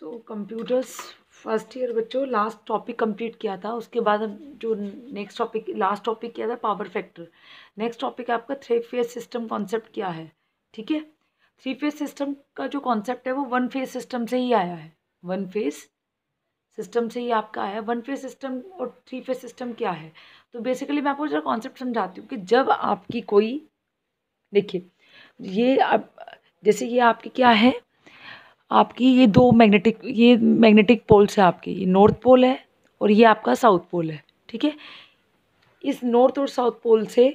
तो computers first year बच्चों last topic complete किया था। उसके बाद जो नेक्स्ट टॉपिक लास्ट टॉपिक किया था पावर फैक्टर नेक्स्ट टॉपिक आपका थ्री फ़ेज़ सिस्टम कॉन्सेप्ट क्या है? ठीक है? थ्री फ़ेज़ सिस्टम का जो कॉन्सेप्ट है, वो वन फ़ेज़ सिस्टम से ही आया है। वन फ़ेज़ सिस्टम से ही आपका आया वन फ़ेज़ सिस्टम और थ्री फ़ेज़ सिस्टम क्या है? तो बेसिकली मैं आपको जरा कॉन्सेप्ट समझाती हूँ कि जब आपकी कोई, देखिए, ये आप, जैसे ये आपकी क्या है? आपकी ये दो मैग्नेटिक ये मैग्नेटिक पोल्स है आपके, ये नॉर्थ पोल है और ये आपका साउथ पोल है, ठीक है? इस नॉर्थ और साउथ पोल से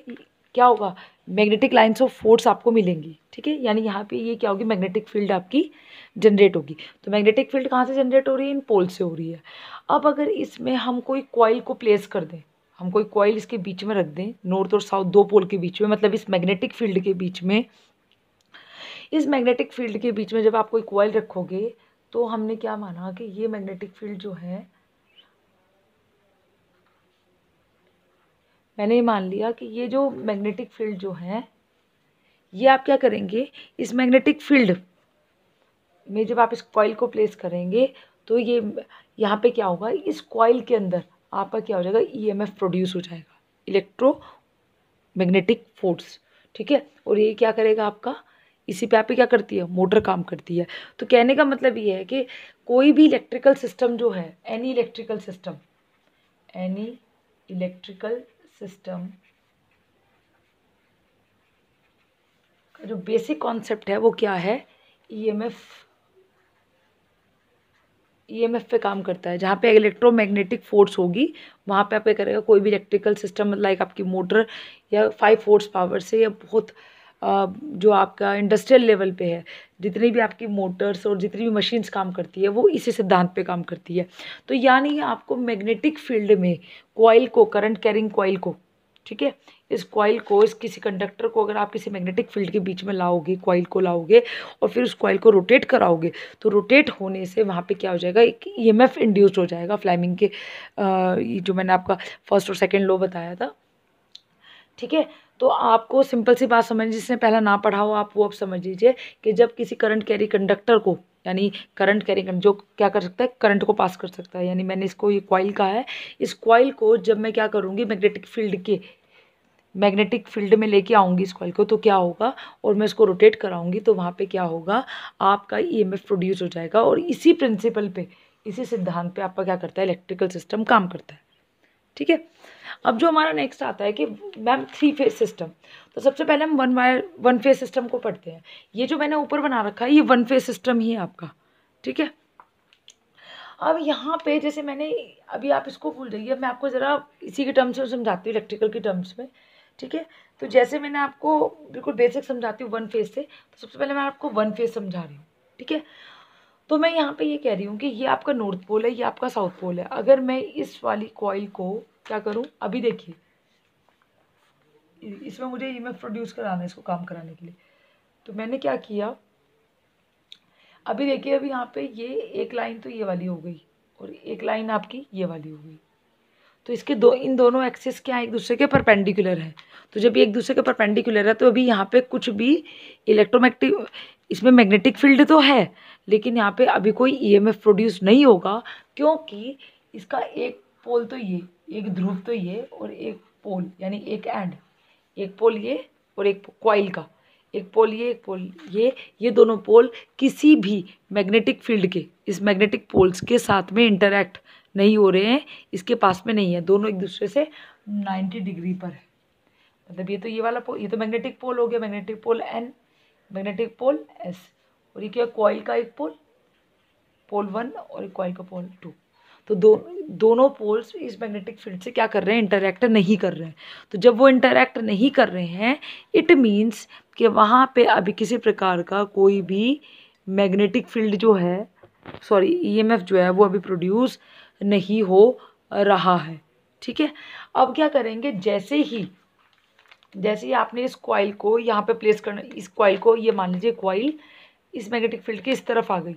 क्या होगा? मैग्नेटिक लाइन्स ऑफ़ फोर्स आपको मिलेंगी, ठीक है? यानी यहाँ पे ये क्या होगी? मैग्नेटिक फ़ील्ड आपकी जनरेट होगी। तो मैग्नेटिक फ़ील्ड कहाँ से जनरेट हो रही है? इन पोल से हो रही है। अब अगर इसमें हम कोई कॉइल को प्लेस कर दें, हम कोई कॉइल इसके बीच में रख दें नॉर्थ और साउथ दो पोल के बीच में मतलब इस मैग्नेटिक फ़ील्ड के बीच में इस मैग्नेटिक फ़ील्ड के बीच में जब आप कोई कोयल रखोगे तो हमने क्या माना कि ये मैग्नेटिक फ़ील्ड जो है, मैंने ये मान लिया कि ये जो मैग्नेटिक फ़ील्ड जो है, ये आप क्या करेंगे? इस मैग्नेटिक फ़ील्ड में जब आप इस कॉइल को प्लेस करेंगे तो ये यहाँ पे क्या होगा? इस कॉइल के अंदर आपका क्या हो जाएगा? ईएमएफ प्रोड्यूस हो जाएगा। इलेक्ट्रो मैग्नेटिक फोर्स ठीक है? और ये क्या करेगा आपका? इसी पे आप क्या करती है? मोटर काम करती है। तो कहने का मतलब ये है कि कोई भी इलेक्ट्रिकल सिस्टम जो है any electrical system any electrical system का जो बेसिक कॉन्सेप्ट है वो क्या है? ईएमएफ ईएमएफ पे काम करता है। जहाँ पे इलेक्ट्रोमैग्नेटिक फोर्स होगी, वहाँ पे आप करेगा कोई भी इलेक्ट्रिकल सिस्टम लाइक आपकी मोटर या फाइव फोर्स पावर से या बहुत जो आपका इंडस्ट्रियल लेवल पे है, जितनी भी आपकी मोटर्स और जितनी भी मशीन्स काम करती है, वो इसी सिद्धांत पे काम करती है। तो यानी आपको मैग्नेटिक फ़ील्ड में कॉइल को करंट कैरिंग कॉइल को, ठीक है? इस कॉइल को, इस किसी कंडक्टर को अगर आप किसी मैग्नेटिक फ़ील्ड के बीच में लाओगे कॉइल को लाओगे और फिर उस कॉइल को रोटेट कराओगे तो रोटेट होने से वहाँ पे क्या हो जाएगा, एक ईएमएफ इंड्यूस्ड हो जाएगा फ्लैमिंग के जो मैंने आपका फ़र्स्ट और सेकंड लो बताया था, ठीक है? तो आपको सिंपल सी बात समझ, जिसने पहला ना पढ़ा हो, आप वो अब समझ लीजिए कि जब किसी करंट कैरी कंडक्टर को, यानी करंट कैरी जो क्या कर सकता है करंट को पास कर सकता है। यानी मैंने इसको, ये कॉइल कहा है, इस कॉइल को जब मैं क्या करूँगी मैग्नेटिक फ़ील्ड के मैग्नेटिक फ़ील्ड में लेके आऊँगी इस कॉइल को तो क्या होगा, और मैं इसको रोटेट कराऊँगी तो वहाँ पे क्या होगा, आपका ईएमएफ प्रोड्यूस हो जाएगा। और इसी प्रिंसिपल पे, इसी सिद्धांत पे आपका क्या करता है इलेक्ट्रिकल सिस्टम काम करता है। ठीक है? अब जो हमारा नेक्स्ट आता है कि मैम थ्री फ़ेज़ सिस्टम तो सबसे पहले हम one wire one phase system को पढ़ते हैं। ये जो मैंने ऊपर बना रखा है, ये वन फ़ेज़ सिस्टम ही है आपका। ठीक है? अब यहाँ पे जैसे मैंने, अभी आप इसको भूल जाइए मैं आपको ज़रा इसी के टर्म्स में समझाती हूँ इलेक्ट्रिकल के टर्म्स में। ठीक है? तो जैसे मैंने आपको बिल्कुल बेसिक समझाती हूँ वन फ़ेज़ से तो सबसे पहले मैं आपको वन फ़ेज़ समझा रही हूँ। ठीक है? तो मैं यहाँ पे ये कह रही हूँ कि ये आपका नॉर्थ पोल है, ये आपका साउथ पोल है। अगर मैं इस वाली कॉइल को क्या करूँ? अभी देखिए। इसमें मुझे ई प्रोड्यूस कराना है इसको काम कराने के लिए। तो मैंने क्या किया? अभी देखिए, अभी यहाँ पे ये एक लाइन तो ये वाली हो गई और एक लाइन आपकी ये वाली हो गई। तो इसके दो, इन दोनों एक्सेस क्या एक दूसरे के परपेंडिकुलर है। तो जब एक दूसरे के परपेंडिकुलर है तो अभी यहाँ पे कुछ भी इलेक्ट्रोमैग्नेटिक इसमें मैग्नेटिक फ़ील्ड तो है लेकिन यहाँ पे अभी कोई ईएमएफ प्रोड्यूस नहीं होगा, क्योंकि इसका एक पोल तो ये, एक ध्रुव तो ये और एक पोल यानी एक एंड एक पोल ये और एक क्वाइल का, एक पोल ये, एक पोल ये ये दोनों पोल किसी भी मैग्नेटिक फ़ील्ड के, इस मैग्नेटिक पोल्स के साथ में इंटरैक्ट नहीं हो रहे हैं, इसके पास में नहीं है, दोनों एक दूसरे से 90 डिग्री पर है। मतलब ये तो ये वाला पोल ये तो मैग्नेटिक पोल हो गया magnetic pole N magnetic pole S और ये क्या कॉइल का एक पोल पोल वन और एक कॉइल का पोल टू तो दो, दोनों पोल्स इस मैग्नेटिक फ़ील्ड से क्या कर रहे हैं? इंटरैक्ट नहीं कर रहे हैं. तो जब वो इंटरैक्ट नहीं कर रहे हैं इट मीन्स कि वहाँ पे अभी किसी प्रकार का कोई भी मैग्नेटिक फ़ील्ड जो है सॉरी ईएमएफ जो है, वो अभी प्रोड्यूस नहीं हो रहा है. ठीक है? अब क्या करेंगे? जैसे ही जैसे ही आपने इस कॉइल को यहाँ पे प्लेस करना, इस कॉइल को, ये मान लीजिए कॉइल इस मैग्नेटिक फ़ील्ड के इस तरफ़ आ गई,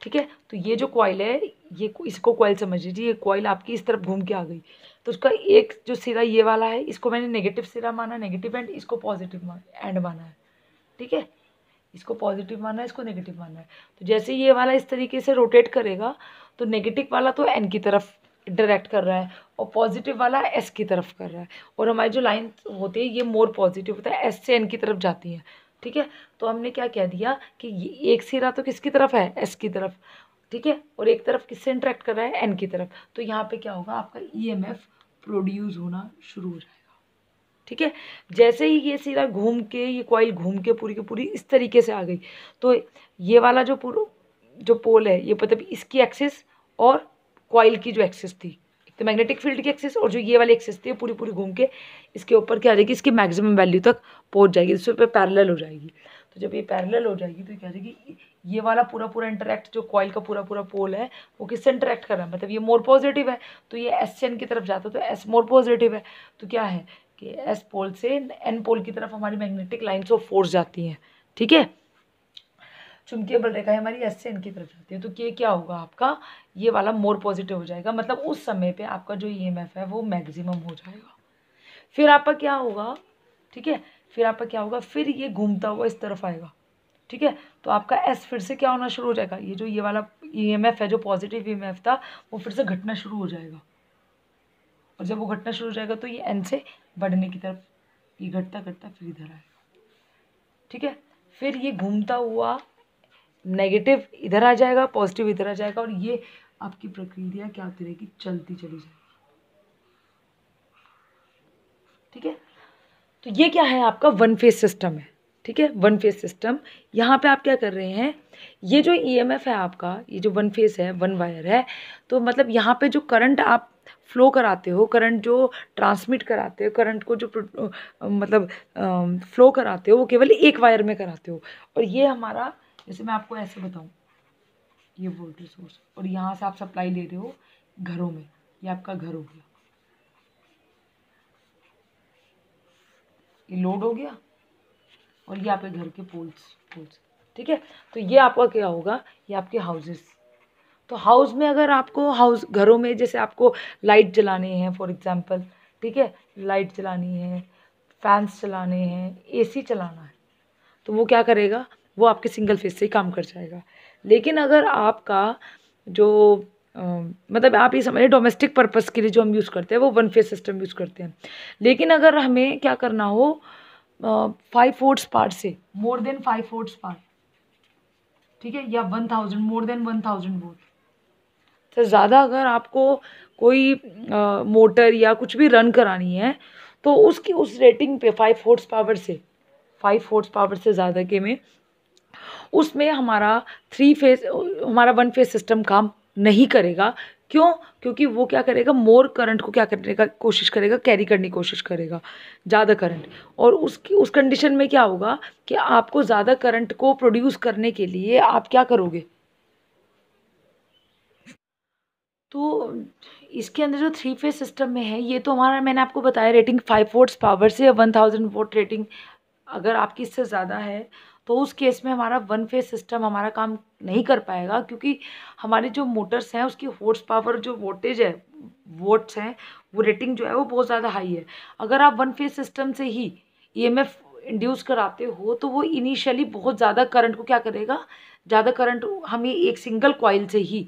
ठीक है? तो ये जो कॉइल है, ये इसको कॉइल समझ लीजिए, ये कॉइल आपकी इस तरफ़ घूम के आ गई। तो उसका एक जो सिरा ये वाला है, इसको मैंने नेगेटिव सिरा माना नेगेटिव एंड इसको पॉजिटिव एंड माना है, ठीक है? इसको पॉजिटिव माना है, इसको नेगेटिव मानना है। तो जैसे ये वाला इस तरीके से रोटेट करेगा तो नेगेटिव वाला तो एन की तरफ़ डायरेक्ट कर रहा है और पॉजिटिव वाला एस की तरफ़ कर रहा है। और हमारी जो लाइन होती है, ये मोर पॉजिटिव होता है एस से एन की तरफ़ जाती है। ठीक है? तो हमने क्या कह दिया कि एक सिरा तो किसकी तरफ़ है? एस की तरफ़। ठीक है? और एक तरफ़ किससे इंट्रैक्ट कर रहा है? एन की तरफ़। तो यहाँ पे क्या होगा? आपका ई एम एफ़ प्रोड्यूस होना शुरू हो जाएगा। ठीक है? जैसे ही ये सिरा घूम के, ये कॉइल घूम के पूरी की पूरी इस तरीके से आ गई। तो ये वाला जो पूरा, जो पोल है, ये मतलब इसकी एक्सिस और कॉइल की जो एक्सिस थी। तो मैग्नेटिक फ़ील्ड की एक्सिस और जो ये वाली एक्सिस थी पूरी पूरी घूम के इसके ऊपर क्या आ जाएगी, इसकी मैक्सिमम वैल्यू तक पहुँच जाएगी इस पर पैरेलल हो जाएगी। तो जब ये पैरल हो जाएगी तो क्या जाएगी, ये वाला पूरा पूरा इंटरेक्ट जो कॉइल का पूरा पूरा पोल है, वो किससे इंटरेक्ट कर रहा है? मतलब ये मोर पॉजिटिव है तो ये एस एन की तरफ़ जाता है तो एस मोर पॉजिटिव है। तो क्या है कि एस पोल से एन पोल की तरफ़ हमारी मैग्नेटिक लाइन्स ऑफ़ फोर्स जाती हैं, ठीक है? चुंबकीय बल रेखा है, हमारी एस से एन की तरफ़ जाती है। तो ये क्या होगा आपका? ये वाला मोर पॉजिटिव हो जाएगा। मतलब उस समय पे आपका जो ईएमएफ है, वो मैक्सिमम हो जाएगा। फिर आपका क्या होगा? ठीक है? फिर आपका क्या होगा? फिर ये घूमता हुआ इस तरफ़ आएगा। ठीक है? तो आपका एस फिर से क्या होना शुरू हो जाएगा? ये जो ये वाला ईएमएफ है, जो पॉजिटिव ईएमएफ था, वो फिर से घटना शुरू हो जाएगा। और जब वो घटना शुरू हो जाएगा तो ये एन से बढ़ने की तरफ़, ये घटता घटता फिर इधर आएगा। ठीक है? फिर ये घूमता हुआ नेगेटिव इधर आ जाएगा पॉजिटिव इधर आ जाएगा, और ये आपकी प्रक्रिया क्या होती रहेगी? चलती चली जाएगी। ठीक है? तो ये क्या है आपका? वन फ़ेज़ सिस्टम है। ठीक है? वन फ़ेज़ सिस्टम यहाँ पे आप क्या कर रहे हैं? ये जो ईएमएफ e है आपका, ये जो वन फ़ेज़ है वन वायर है तो मतलब यहाँ पे जो करंट आप फ्लो कराते हो करंट जो ट्रांसमिट कराते हो करंट को जो मतलब फ्लो कराते हो, वो केवल एक वायर में कराते हो। और ये हमारा जैसे मैं आपको ऐसे बताऊँ, ये वोल्टेज सोर्स और यहाँ से आप सप्लाई ले रहे हो घरों में, ये आपका घर हो गया। ये लोड हो गया, और ये आपके घर के पोल्स पोल्स ठीक है? तो ये आपका क्या होगा? ये आपके हाउसेस तो हाउस में अगर आपको हाउस घरों में जैसे आपको लाइट जलाने हैं फॉर एग्ज़ाम्पल ठीक है? लाइट जलानी है फैंस चलाने हैं एसी चलाना है तो वो क्या करेगा? वो आपके सिंगल फेस से ही काम कर जाएगा। लेकिन अगर आपका जो आ, मतलब आप ये समझिए डोमेस्टिक पर्पज़ के लिए जो हम यूज़ करते हैं वो वन फेस सिस्टम यूज़ करते हैं। लेकिन अगर हमें क्या करना हो फाइव फोर्ट्स पार्ट से more than five forts part ठीक है या one thousand more than one thousand volt तो ज़्यादा अगर आपको कोई आ, मोटर या कुछ भी रन करानी है तो उसकी उस रेटिंग पे फाइव फोर्ट्स पावर से फाइव फोर्ट्स पावर से ज़्यादा के में उसमें हमारा थ्री फ़ेज़ हमारा वन फ़ेज़ सिस्टम काम नहीं करेगा। क्यों? क्योंकि वो क्या करेगा? मोर करंट को क्या करने का कोशिश करेगा? कैरी करने की कोशिश करेगा, ज़्यादा करंट और उसकी, उस कंडीशन में क्या होगा कि आपको ज़्यादा करंट को प्रोड्यूस करने के लिए आप क्या करोगे? तो इसके अंदर जो थ्री फ़ेज़ सिस्टम में है, ये तो हमारा, मैंने आपको बताया रेटिंग फाइव वोट्स पावर से वन थाउज़ेंड वोट रेटिंग अगर आपकी इससे ज़्यादा है तो उस केस में हमारा वन फ़ेज़ सिस्टम हमारा काम नहीं कर पाएगा, क्योंकि हमारे जो मोटर्स हैं, उसकी हॉर्स पावर जो वोल्टेज है वोट्स हैं, वो रेटिंग जो है, वो बहुत ज़्यादा हाई है। अगर आप वन फ़ेज़ सिस्टम से ही ईएमएफ इंड्यूस कराते हो तो वो इनिशियली बहुत ज़्यादा करंट को क्या करेगा? ज़्यादा करंट हमें एक सिंगल कॉइल से ही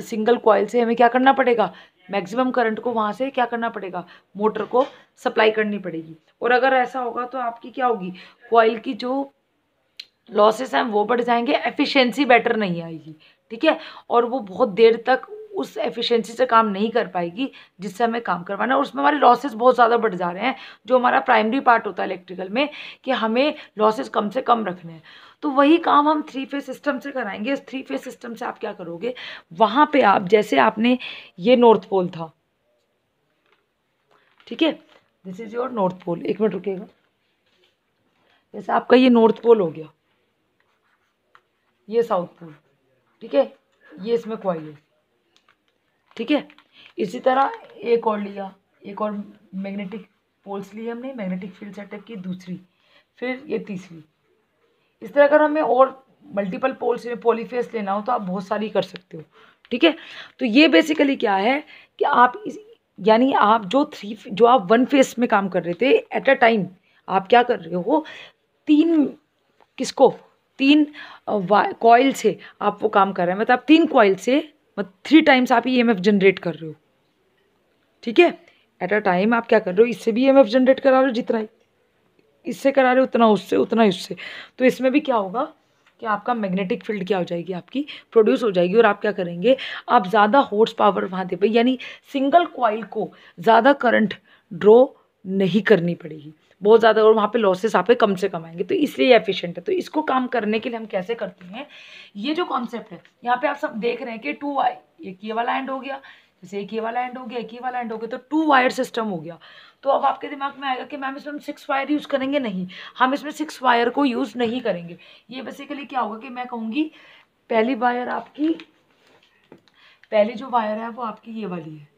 सिंगल कॉइल से हमें क्या करना पड़ेगा? मैक्सिमम करंट को वहाँ से क्या करना पड़ेगा? मोटर को सप्लाई करनी पड़ेगी। और अगर ऐसा होगा तो आपकी क्या होगी? कॉइल की जो लॉसेस हैं, वो बढ़ जाएँगे एफिशिएंसी बेटर नहीं आएगी, ठीक है? और वो बहुत देर तक उस एफिशिएंसी से काम नहीं कर पाएगी, जिससे हमें काम करवाना है। और उसमें हमारे लॉसेस बहुत ज़्यादा बढ़ जा रहे हैं, जो हमारा प्राइमरी पार्ट होता है इलेक्ट्रिकल में, कि हमें लॉसेस कम से कम रखने हैं। तो वही काम हम थ्री फ़ेज़ सिस्टम से कराएँगे। इस थ्री फ़ेज़ सिस्टम से आप क्या करोगे? वहाँ पे आप, जैसे आपने ये नॉर्थ पोल था, ठीक है? This is your north pole एक मिनट रुकेगा जैसे आपका ये नॉर्थ पोल हो गया। ये साउथ पोल ठीक है? ये इसमें क्वाइल है, ठीक है? इसी तरह एक और लिया, एक और मैग्नेटिक पोल्स लिए हमने, मैग्नेटिक फ़ील्ड सेटअप की दूसरी, फिर ये तीसरी। इस तरह अगर हमें और मल्टीपल पोल्स में पोलीफेस लेना हो तो आप बहुत सारी कर सकते हो, ठीक है? तो ये बेसिकली क्या है कि आप इस, यानी आप जो थ्री जो आप वन फेस में काम कर रहे थे एट अ टाइम आप क्या कर रहे हो? तीन किसको? तीन कॉइल से आप वो काम कर रहे हैं। मतलब आप तीन कॉइल से मतलब थ्री टाइम्स आप ई एफ़ जनरेट कर रहे हो। ठीक है? एट अ टाइम आप क्या कर रहे हो? इससे भी ई एफ़ जनरेट करा रहे हो जितना इससे करा रहे हो उतना, उससे उतना उससे। तो इसमें भी क्या होगा कि आपका मैग्नेटिक फ़ील्ड क्या हो जाएगी? आपकी प्रोड्यूस हो जाएगी और आप क्या करेंगे? आप ज़्यादा हॉर्स पावर वहाँ दे पाए यानी सिंगल कॉइल को ज़्यादा करंट ड्रॉ नहीं करनी पड़ेगी। बहुत ज़्यादा और वहाँ पे लॉसेस आप कम से कम आएँगे तो इसलिए एफिशिएंट है। तो इसको काम करने के लिए हम कैसे करते हैं, ये जो कॉन्सेप्ट है, यहाँ पे आप सब देख रहे हैं कि टू वाई एक ये वाला एंड हो गया, जैसे एक ये वाला एंड हो गया, एक ये वाला एंड हो गया तो टू वायर सिस्टम हो गया। तो अब आपके दिमाग में आएगा कि मैम इसमें हम सिक्स वायर यूज़ करेंगे नहीं, हम इसमें सिक्स वायर को यूज़ नहीं करेंगे। ये बेसिकली क्या होगा कि मैं कहूँगी, पहली वायर आपकी, पहली जो वायर है वो आपकी ये वाली है,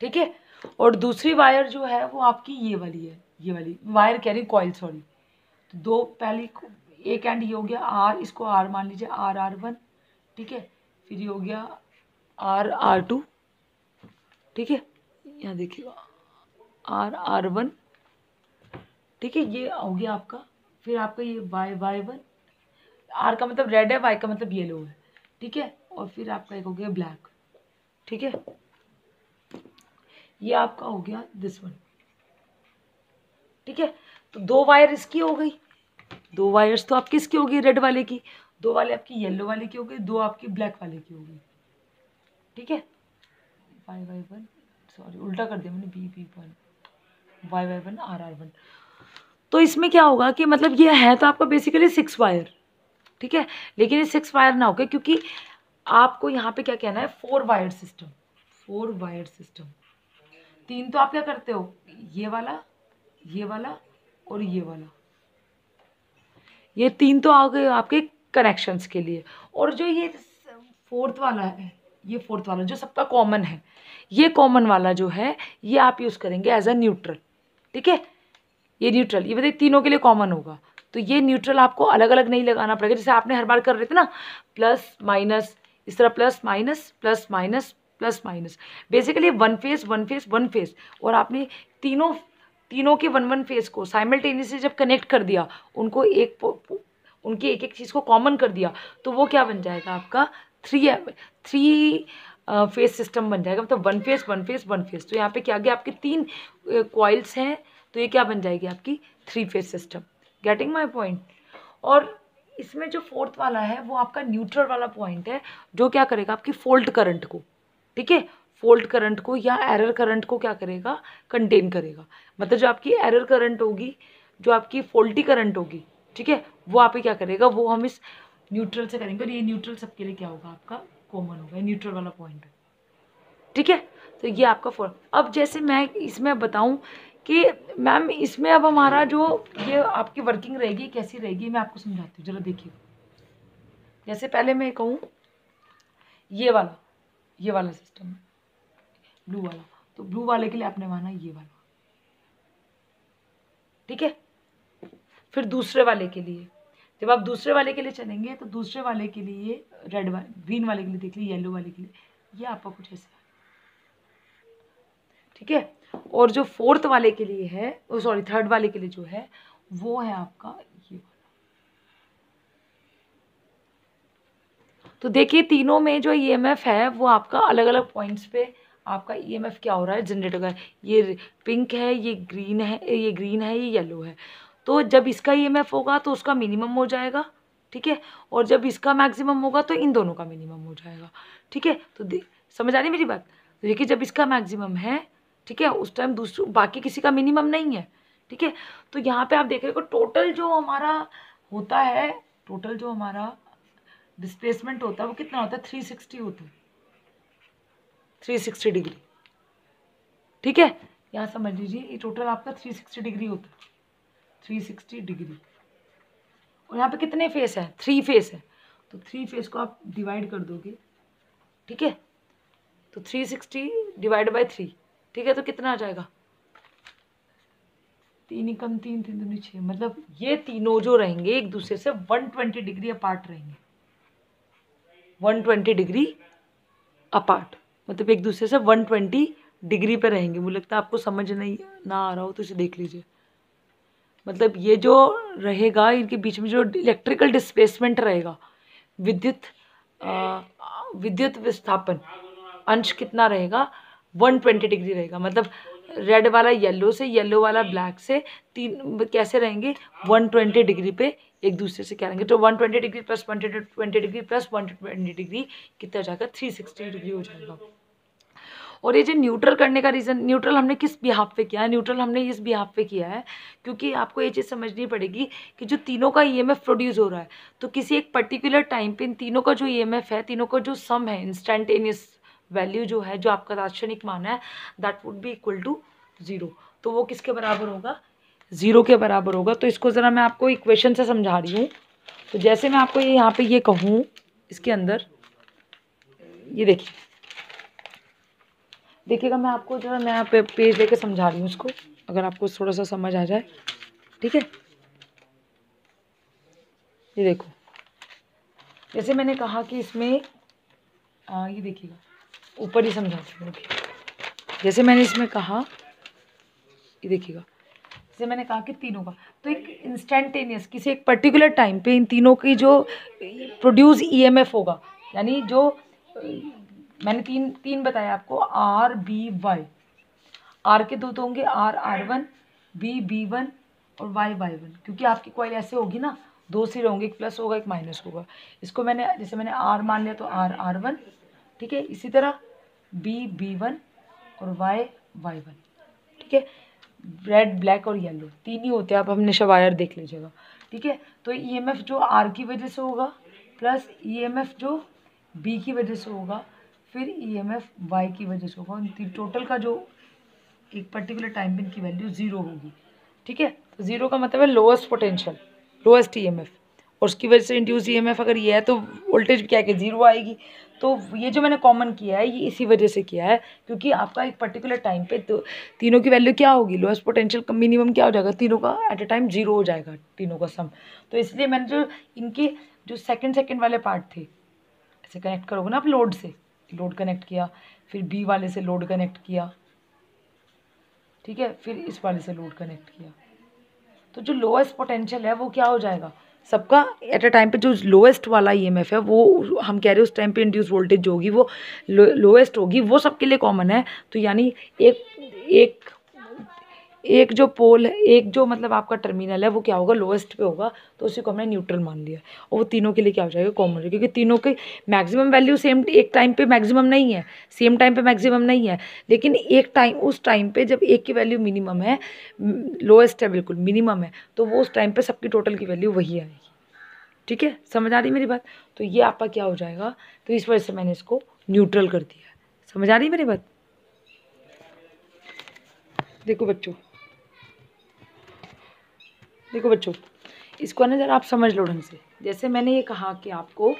ठीक है? और दूसरी वायर जो है वो आपकी ये वाली है। ये वाली वायर कह रही कॉइल सॉरी तो दो, पहली एक एंड ये हो गया आर इसको आर मान लीजिए आर आर वन ठीक है? फिर ये हो गया आर आर टू ठीक है? यहाँ देखिएगा आर आर वन ठीक है? ये हो गया आपका, फिर आपका ये वाई वाई वन आर का मतलब रेड है वाई का मतलब येलो है, ठीक है? और फिर आपका एक हो गया ब्लैक ठीक है? ये आपका हो गया दिस वन ठीक है? तो दो वायर इसकी हो गई। दो वायर्स तो आप किसकी होगी रेड वाले की। दो वाले आपकी येलो वाले की हो गई, दो आपकी ब्लैक वाले की हो गई। ठीक है? वाई वाई वन सॉरी उल्टा कर दिया मैंने B B one Y Y one R R one तो इसमें क्या होगा कि मतलब ये है तो आपका बेसिकली सिक्स वायर ठीक है? लेकिन ये सिक्स वायर ना होगा क्योंकि आपको यहाँ पे क्या कहना है? Four wire system four wire system तीन तो आप क्या करते हो? ये वाला ये वाला और ये वाला। ये तीन तो आ गए आपके कनेक्शंस के लिए। और जो ये फोर्थ वाला है, ये फोर्थ वाला जो सबका कॉमन है, ये कॉमन वाला जो है, ये आप यूज़ करेंगे एज अ न्यूट्रल ठीक है? ये न्यूट्रल ये बताइए तीनों के लिए कॉमन होगा। तो ये न्यूट्रल आपको अलग अलग नहीं लगाना पड़ेगा, जैसे आपने हर बार कर रहे थे ना प्लस माइनस इस तरह plus minus plus minus plus minus basically one phase one phase one phase और आपने तीनों तीनों के वन वन फेस को साइमल्टेनियसली जब कनेक्ट कर दिया, उनको एक उनकी एक एक चीज़ को कॉमन कर दिया तो वो क्या बन जाएगा आपका? थ्री थ्री फेस सिस्टम बन जाएगा। मतलब one phase one phase one phase तो यहाँ पे क्या गया आपके तीन कॉइल्स हैं तो ये क्या बन जाएगी आपकी? Three phase system getting my point और इसमें जो फोर्थ वाला है, वो आपका न्यूट्रल वाला पॉइंट है, जो क्या करेगा आपकी फोल्ट करंट को। ठीक है? फोल्ट करंट को या एरर करंट को क्या करेगा? कंटेन करेगा। मतलब जो आपकी एरर करंट होगी, जो आपकी फोल्टी करंट होगी, ठीक है? वो आप क्या करेगा? वो हम इस न्यूट्रल से करेंगे। और ये न्यूट्रल सबके लिए क्या होगा? आपका कॉमन होगा। न्यूट्रल वाला पॉइंट ठीक है? तो ये आपका फॉर अब जैसे मैं इसमें बताऊँ कि मैम, इसमें अब हमारा जो ये आपकी वर्किंग रहेगी, कैसी रहेगी, मैं आपको समझाती हूँ। जरा देखिए। जैसे पहले मैं कहूँ, ये वाला ये वाला सिस्टम ब्लू वाला। तो ब्लू वाले के लिए आपने माना ये वाला। ठीक है? फिर दूसरे वाले के लिए। जब आप दूसरे वाले के लिए चलेंगे तो दूसरे वाले के लिए रेड वाले ग्रीन वाले के लिए देख लीजिए येलो वाले के लिए। ये आपका कुछ ऐसा ठीक है? और जो फोर्थ वाले के लिए है सॉरी थर्ड वाले के लिए जो है, वो है आपका ये वाला। तो देखिए, तीनों में जो ईएमएफ e है, वो आपका अलग अलग पॉइंट्स पे आपका ईएमएफ e क्या हो रहा है? जनरेट होगा ये पिंक है, ये ग्रीन है, ये ग्रीन है, ये येलो है। तो जब इसका ईएमएफ e होगा तो उसका मिनिमम हो जाएगा, ठीक है? और जब इसका मैक्सिमम होगा तो इन दोनों का मिनिमम हो जाएगा, ठीक है? तो समझ आ रही मेरी बात? तो देखिए, जब इसका मैक्सिमम है, ठीक है, उस टाइम दूसरों, बाकी किसी का मिनिमम नहीं है, ठीक है? तो यहाँ पे आप देख रहे हो टोटल जो हमारा होता है टोटल जो हमारा डिस्प्लेसमेंट होता है, वो कितना होता है? थ्री सिक्सटी होता है। Three sixty degree. ठीक है? यहाँ समझ लीजिए, ये टोटल आपका थ्री सिक्सटी डिग्री होता है। Three sixty degree. और यहाँ पे कितने फेस है? थ्री फेस है। तो थ्री फेस को आप डिवाइड कर दोगे। ठीक है? तो three sixty divide by three ठीक है? तो कितना आ जाएगा? तीन कम तीन तीन दूनी छः मतलब ये तीनों जो रहेंगे, एक दूसरे से वन ट्वेंटी डिग्री अपार्ट रहेंगे। वन ट्वेंटी डिग्री अपार्ट मतलब एक दूसरे से वन ट्वेंटी डिग्री पे रहेंगे। मुझे लगता है आपको समझ नहीं ना आ रहा हो तो इसे देख लीजिए। मतलब ये जो रहेगा, इनके बीच में जो इलेक्ट्रिकल डिस्प्लेसमेंट रहेगा, विद्युत विद्युत विस्थापन, अंश कितना रहेगा? 120 डिग्री रहेगा। मतलब रेड वाला येलो से येलो वाला ब्लैक से, तीन, कैसे रहेंगे? 120 डिग्री पे एक दूसरे से क्या रहेंगे? तो 120 degree plus 120 degree plus 120 degree कितना जाएगा? 360 डिग्री हो जाएगा। और ये जो न्यूट्रल करने का रीज़न न्यूट्रल हमने किस बिहाफ पे किया है? न्यूट्रल हमने इस बिहाफ पे किया है क्योंकि आपको ये चीज़ समझनी पड़ेगी कि जो तीनों का ईएमएफ प्रोड्यूस हो रहा है तो किसी एक पर्टिकुलर टाइम पे इन तीनों का जो ईएमएफ है, तीनों का जो सम है इंस्टेंटेनियस वैल्यू जो है जो आपका दार्शनिक मान है that would be equal to zero तो वो किसके बराबर होगा? ज़ीरो के बराबर होगा। तो इसको ज़रा मैं आपको इक्वेशन से समझा रही हूँ। तो जैसे मैं आपको ये यहाँ पे ये कहूँ इसके अंदर ये देखिए। देखिएगा मैं आपको जो है मैं यहाँ पे पेज लेके समझा रही हूँ इसको अगर आपको थोड़ा सा समझ आ जाए। ठीक है? ये देखो। जैसे मैंने कहा कि इसमें आ, ये देखिएगा। ऊपर ही समझाती हूँ। जैसे मैंने इसमें कहा, ये देखिएगा, जैसे मैंने कहा कि तीनों का तो एक इंस्टेंटेनियस किसी एक पर्टिकुलर टाइम पे इन तीनों की जो प्रोड्यूस ईएमएफ होगा, यानी जो, मैंने तीन तीन बताया आपको आर बी वाई आर के दो तो होंगे R R one B B one और वाई वाई वन क्योंकि आपकी कॉइल ऐसे होगी ना, दो सिरे होंगे, एक प्लस होगा, एक माइनस होगा। इसको मैंने, जैसे मैंने आर मान लिया तो आर आर वन ठीक है? इसी तरह बी बी वन और वाई वाई वन। ठीक है? रेड ब्लैक और येलो तीन ही होते हैं, आप हमने वायर देख लीजिएगा। ठीक है? तो ईएमएफ जो आर की वजह से होगा प्लस ईएमएफ जो बी की वजह से होगा, फिर ई एम एफ़ वाई की वजह से होगा। टोटल का जो एक पर्टिकुलर टाइम पिन की वैल्यू ज़ीरो होगी। ठीक है? तो ज़ीरो का मतलब है lowest potential lowest E M F और उसकी वजह से इंड्यूस ई एम एफ़ अगर ये है तो वोल्टेज क्या है कि ज़ीरो आएगी। तो ये जो मैंने कॉमन किया है, ये इसी वजह से किया है, क्योंकि आपका एक पर्टिकुलर टाइम पे तो तीनों की वैल्यू क्या होगी? लोएस्ट पोटेंशियल का मिनिमम क्या हो जाएगा? तीनों का एट अ टाइम ज़ीरो हो जाएगा, तीनों का सम तो इसलिए मैंने जो इनके जो सेकंड सेकंड वाले पार्ट थे ऐसे कनेक्ट करोगे ना आप लोड से? लोड कनेक्ट किया, फिर बी वाले से लोड कनेक्ट किया, ठीक है? फिर इस वाले से लोड कनेक्ट किया। तो जो लोएस्ट पोटेंशियल है, वो क्या हो जाएगा? सबका एट अ टाइम पे जो लोएस्ट वाला ईएमएफ है, वो हम कह रहे हैं उस टाइम पे इंड्यूस वोल्टेज जो होगी वो लोएस्ट होगी, वो सबके लिए कॉमन है। तो यानी एक एक एक जो पोल है, एक जो मतलब आपका टर्मिनल है, वो क्या होगा? लोएस्ट पे होगा तो उसी को हमने न्यूट्रल मान लिया। और वो तीनों के लिए क्या हो जाएगा? कॉमन है क्योंकि तीनों के मैक्सिमम वैल्यू सेम एक टाइम पे मैक्सिमम नहीं है। सेम टाइम पे मैक्सिमम नहीं है। लेकिन एक टाइम उस टाइम पे जब एक की वैल्यू मिनिमम है लोएस्ट है बिल्कुल मिनिमम है तो वो उस टाइम पर सबकी टोटल की वैल्यू वही आएगी। ठीक है? समझ आ रही मेरी बात? तो ये आपका क्या हो जाएगा? तो इस वजह से मैंने इसको न्यूट्रल कर दिया समझ आ रही मेरी बात? देखो बच्चों देखो बच्चों, इसको ना ज़रा आप समझ लो ढंग से। जैसे मैंने ये कहा कि आपको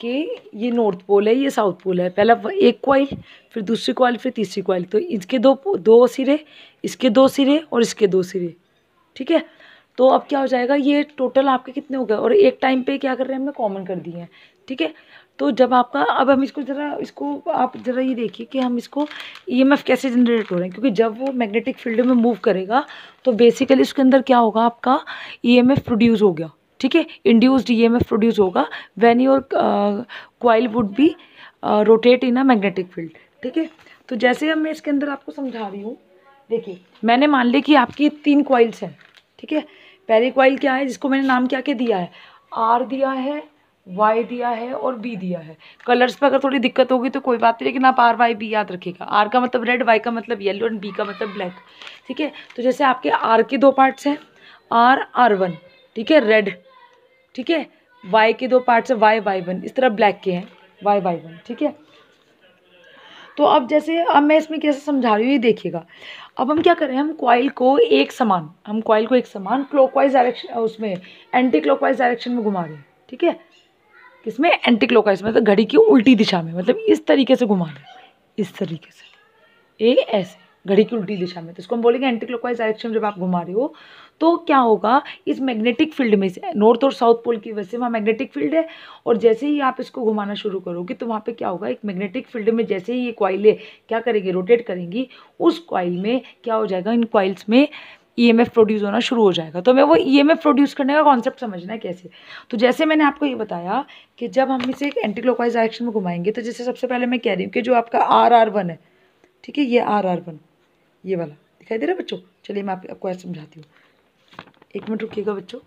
कि ये नॉर्थ पोल है, ये साउथ पोल है। पहला एक क्वाइल फिर दूसरी क्वाइल फिर तीसरी क्वाइल तो इसके दो दो सिरे, इसके दो सिरे और इसके दो सिरे। ठीक है? तो अब क्या हो जाएगा, ये टोटल आपके कितने हो गए? और एक टाइम पे क्या कर रहे हैं हमने कॉमन कर दिए हैं। ठीक है? तो जब आपका, अब हम इसको ज़रा, इसको आप ज़रा ये देखिए कि हम इसको ईएमएफ कैसे जनरेट हो रहे हैं, क्योंकि जब वो मैग्नेटिक फ़ील्ड में मूव करेगा तो बेसिकली उसके अंदर क्या होगा, आपका ईएमएफ प्रोड्यूस हो गया, ठीक है? इंड्यूस्ड ईएमएफ प्रोड्यूस होगा when your coil would be rotate in a magnetic field ठीक है? तो जैसे अब मैं इसके अंदर आपको समझा रही हूँ, देखिए, मैंने मान लिया कि आपकी तीन क्वाइल्स हैं, ठीक है? पहली क्वाइल क्या है, जिसको मैंने नाम क्या क्या दिया है? आर दिया है वाई दिया है और बी दिया है। कलर्स पर अगर थोड़ी दिक्कत होगी तो कोई बात नहीं, लेकिन आप आर वाई बी याद रखिएगा। आर का मतलब रेड वाई का मतलब येलो एंड बी का मतलब ब्लैक ठीक है? तो जैसे आपके आर के दो पार्ट्स हैं। आर आर वन ठीक है? रेड ठीक है? वाई के दो पार्ट्स हैं वाई वाई वन इस तरह ब्लैक के हैं। वाई वाई वन ठीक है? तो अब जैसे, अब मैं इसमें कैसे समझा रही हूँ, ये देखिएगा। अब हम क्या करें हम कॉइल को एक समान, हम कॉइल को एक समान क्लॉकवाइज डायरेक्शन उसमें एंटी क्लॉकवाइज डायरेक्शन में घुमा रहे हैं। ठीक है? किसमें? एंटी क्लॉकवाइज मतलब घड़ी की उल्टी दिशा में। मतलब इस तरीके से घुमा दें। इस तरीके से। ए ऐसे। घड़ी की उल्टी दिशा में। तो इसको हम बोलेंगे एंटी क्लॉकवाइज डायरेक्शन जब आप घुमा रहे हो तो क्या होगा? इस मैग्नेटिक फ़ील्ड में से नॉर्थ और साउथ पोल की वजह से वहाँ मैग्नेटिक फ़ील्ड है। और जैसे ही आप इसको घुमाना शुरू करोगे तो वहाँ पे क्या होगा? एक मैग्नेटिक फ़ील्ड में जैसे ही ये क्वाइलें क्या करेंगे? रोटेट करेंगी। उस क्वाइल में क्या हो जाएगा? इन क्वाइल्स में ईएमएफ प्रोड्यूस होना शुरू हो जाएगा। तो हमें वो ईएमएफ प्रोड्यूस करने का कॉन्सेप्ट समझना है कैसे? तो जैसे मैंने आपको ये बताया कि जब हम इसे एक एंटी क्लॉकवाइज डायरेक्शन में घुमाएँगे तो जैसे सबसे पहले मैं कह रही हूँ कि जो आपका आर आर वन है, ठीक है, ये आर आर वन ये वाला दिखाई दे रहा है बच्चों? चलिए मैं आपको ऐसे समझाती हूँ। एक मिनट रुकीगा बच्चों।